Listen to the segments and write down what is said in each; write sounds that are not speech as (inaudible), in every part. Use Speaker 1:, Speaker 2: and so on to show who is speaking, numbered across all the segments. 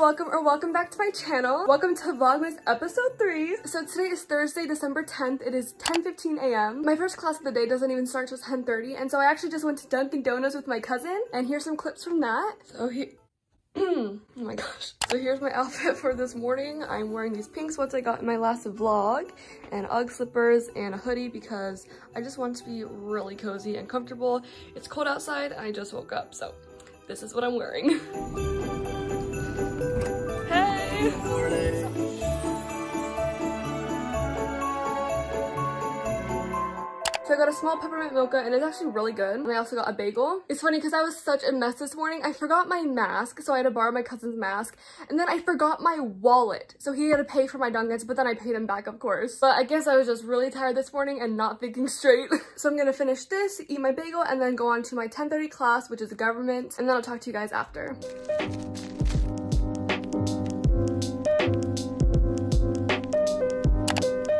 Speaker 1: welcome or welcome back to my channel. Welcome to Vlogmas episode 3. So today is Thursday, December 10th. It is 10.15 a.m. My first class of the day doesn't even start until 10.30 and so I actually just went to Dunkin' Donuts with my cousin and here's some clips from that. So he (clears throat) oh my gosh. So here's my (laughs) outfit for this morning. I'm wearing these pink sweats I got in my last vlog and UGG slippers and a hoodie because I just want to be really cozy and comfortable. It's cold outside and I just woke up, so this is what I'm wearing. (laughs) a small peppermint mocha and it's actually really good. And I also got a bagel. It's funny because I was such a mess this morning. I forgot my mask, so I had to borrow my cousin's mask. And then I forgot my wallet. So he had to pay for my donuts, but then I paid him back, of course. But I guess I was just really tired this morning and not thinking (laughs) straight. (laughs) so I'm gonna finish this, eat my bagel, and then go on to my 10.30 class, which is government. And then I'll talk to you guys after.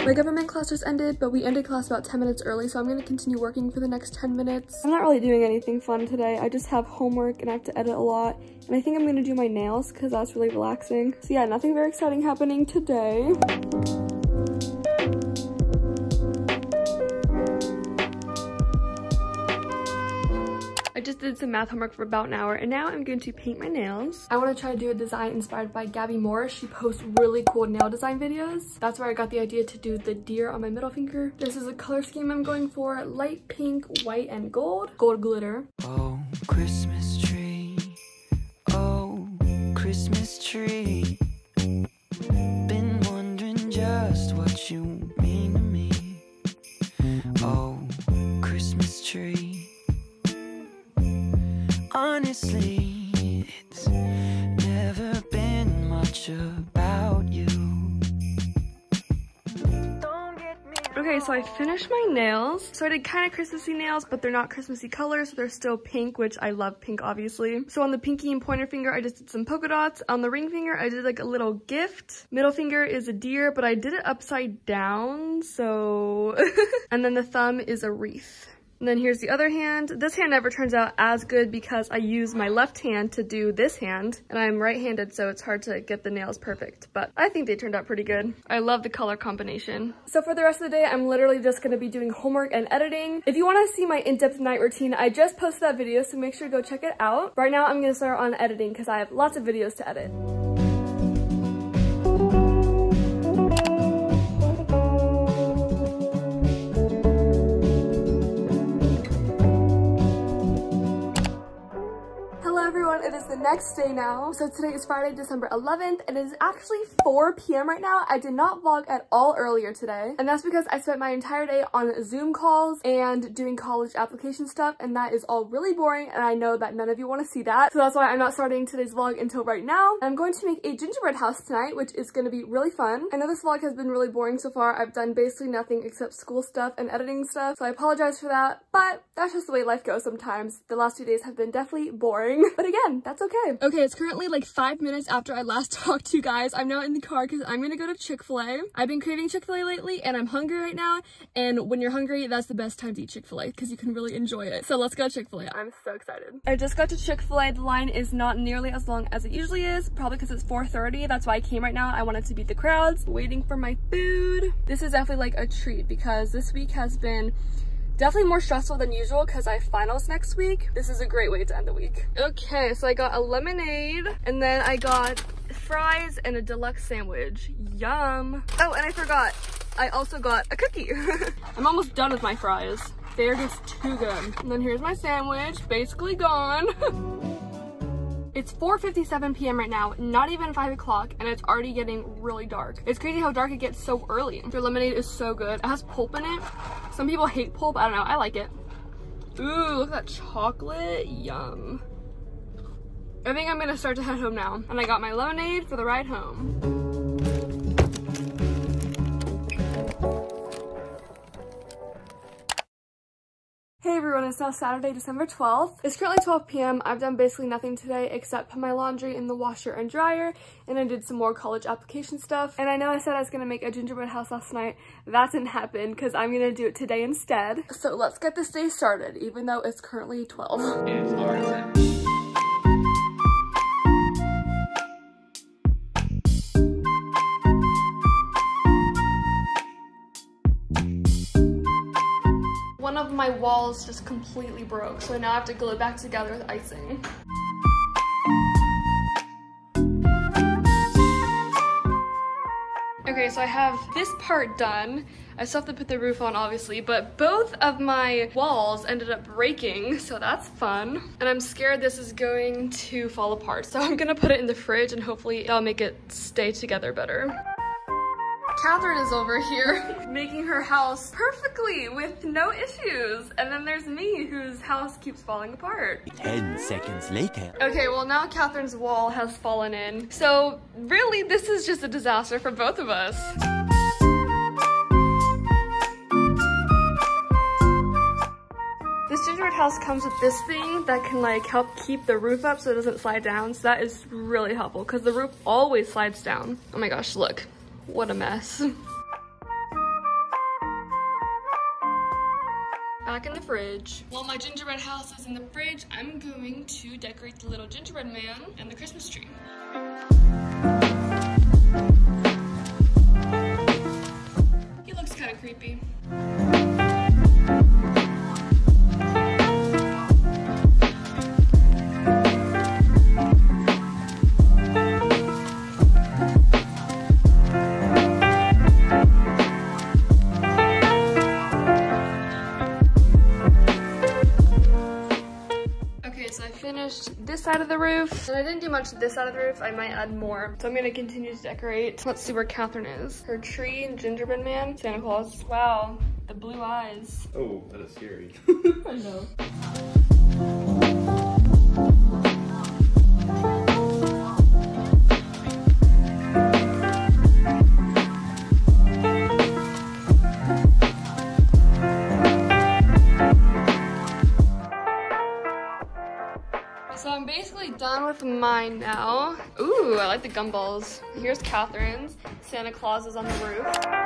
Speaker 1: My government class just ended, but we ended class about 10 minutes early, so I'm gonna continue working for the next 10 minutes. I'm not really doing anything fun today. I just have homework and I have to edit a lot. And I think I'm gonna do my nails because that's really relaxing. So yeah, nothing very exciting happening today. I just did some math homework for about an hour and now I'm going to paint my nails. I want to try to do a design inspired by Gabby Morris. She posts really cool nail design videos. That's where I got the idea to do the deer on my middle finger. This is a color scheme I'm going for. Light pink, white, and gold. Gold glitter.
Speaker 2: Oh, Christmas tree. Oh, Christmas tree. Been wondering just what you Honestly, it's never been much about you.
Speaker 1: Okay, so I finished my nails. So I did kind of Christmassy nails, but they're not Christmassy colors. So they're still pink, which I love pink, obviously. So on the pinky and pointer finger, I just did some polka dots. On the ring finger, I did like a little gift. Middle finger is a deer, but I did it upside down, so... (laughs) and then the thumb is a wreath. And then here's the other hand. This hand never turns out as good because I use my left hand to do this hand and I'm right-handed so it's hard to get the nails perfect, but I think they turned out pretty good. I love the color combination. So for the rest of the day, I'm literally just gonna be doing homework and editing. If you wanna see my in-depth night routine, I just posted that video, so make sure to go check it out. Right now, I'm gonna start on editing because I have lots of videos to edit. Next day now. So today is Friday, December 11th, and it is actually 4 p.m. right now. I did not vlog at all earlier today, and that's because I spent my entire day on Zoom calls and doing college application stuff, and that is all really boring, and I know that none of you want to see that. So that's why I'm not starting today's vlog until right now. I'm going to make a gingerbread house tonight, which is going to be really fun. I know this vlog has been really boring so far. I've done basically nothing except school stuff and editing stuff, so I apologize for that, but that's just the way life goes sometimes. The last few days have been definitely boring, (laughs) but again, that's okay. Okay, it's currently like five minutes after I last (laughs) talked to you guys. I'm now in the car because I'm gonna go to Chick-fil-A. I've been craving Chick-fil-A lately and I'm hungry right now. And when you're hungry, that's the best time to eat Chick-fil-A because you can really enjoy it. So let's go to Chick-fil-A. I'm so excited. I just got to Chick-fil-A. The line is not nearly as long as it usually is, probably because it's 4.30. That's why I came right now. I wanted to beat the crowds, waiting for my food. This is definitely like a treat because this week has been Definitely more stressful than usual because I have finals next week. This is a great way to end the week. Okay, so I got a lemonade and then I got fries and a deluxe sandwich. Yum. Oh, and I forgot. I also got a cookie. (laughs) I'm almost done with my fries. They're just too good. And then here's my sandwich, basically gone. (laughs) It's 4.57 p.m. right now, not even 5 o'clock, and it's already getting really dark. It's crazy how dark it gets so early. Their lemonade is so good. It has pulp in it. Some people hate pulp. I don't know. I like it. Ooh, look at that chocolate. Yum. I think I'm gonna start to head home now. And I got my lemonade for the ride home. It's now Saturday, December 12th. It's currently 12 p.m. I've done basically nothing today except put my laundry in the washer and dryer, and I did some more college application stuff. And I know I said I was gonna make a gingerbread house last night. That didn't happen because I'm gonna do it today instead. So let's get this day started, even though it's currently 12. It's my walls just completely broke, so now I have to glue it back together with icing. Okay, so I have this part done. I still have to put the roof on, obviously, but both of my walls ended up breaking, so that's fun. And I'm scared this is going to fall apart, so I'm gonna put it in the fridge and hopefully that'll make it stay together better. Catherine is over here (laughs) making her house perfectly with no issues. And then there's me whose house keeps falling apart.
Speaker 3: 10 seconds later.
Speaker 1: Okay, well now Catherine's wall has fallen in. So really, this is just a disaster for both of us. This gingerbread house comes with this thing that can like help keep the roof up so it doesn't slide down. So that is really helpful because the roof always slides down. Oh my gosh, look. What a mess. Back in the fridge. While my gingerbread house is in the fridge, I'm going to decorate the little gingerbread man and the Christmas tree. He looks kind of creepy. Finished this side of the roof. And I didn't do much to this side of the roof. I might add more. So I'm gonna continue to decorate. Let's see where Catherine is. Her tree and gingerbread man. Santa Claus. Wow, the blue eyes.
Speaker 4: Oh, that is scary. (laughs)
Speaker 1: I know. So I'm basically done with mine now. Ooh, I like the gumballs. Here's Catherine's. Santa Claus is on the roof.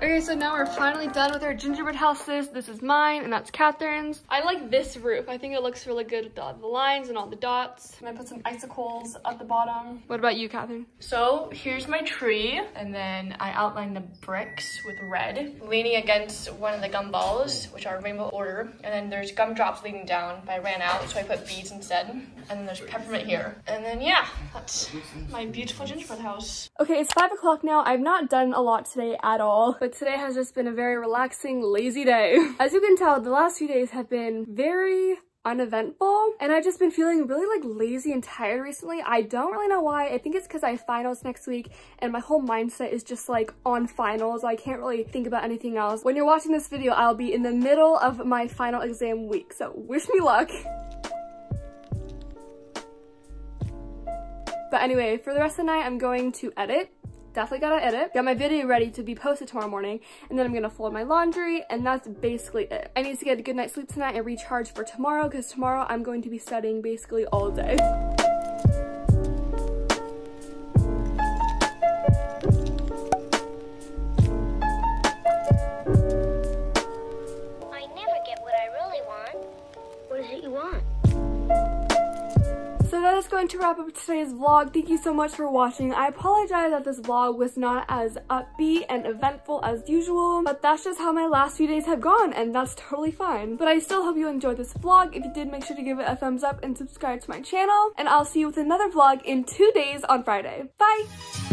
Speaker 1: Okay, so now we're finally done with our gingerbread houses. This is mine and that's Catherine's. I like this roof. I think it looks really good with all the lines and all the dots. And I put some icicles at the bottom. What about you, Catherine?
Speaker 5: So here's my tree, and then I outlined the bricks with red, leaning against one of the gumballs, which are rainbow order, and then there's gumdrops leading down, but I ran out, so I put beads instead. And then there's peppermint here. And then yeah, that's my beautiful gingerbread house.
Speaker 1: Okay, it's five o'clock now. I've not done a lot today at all, but today has just been a very relaxing, lazy day. (laughs) As you can tell, the last few days have been very uneventful and I've just been feeling really like lazy and tired recently. I don't really know why. I think it's because I have finals next week and my whole mindset is just like on finals. I can't really think about anything else. When you're watching this video, I'll be in the middle of my final exam week, so wish me luck. But anyway, for the rest of the night, I'm going to edit. Definitely gotta edit. Got my video ready to be posted tomorrow morning. And then I'm gonna fold my laundry and that's basically it. I need to get a good night's sleep tonight and recharge for tomorrow because tomorrow I'm going to be studying basically all day. Going to wrap up today's vlog. Thank you so much for watching. I apologize that this vlog was not as upbeat and eventful as usual, but that's just how my last few days have gone and that's (laughs) totally fine. But I still hope you enjoyed this vlog. If you did, make sure to give it a thumbs up and subscribe to my channel. And I'll see you with another vlog in two days on Friday. Bye!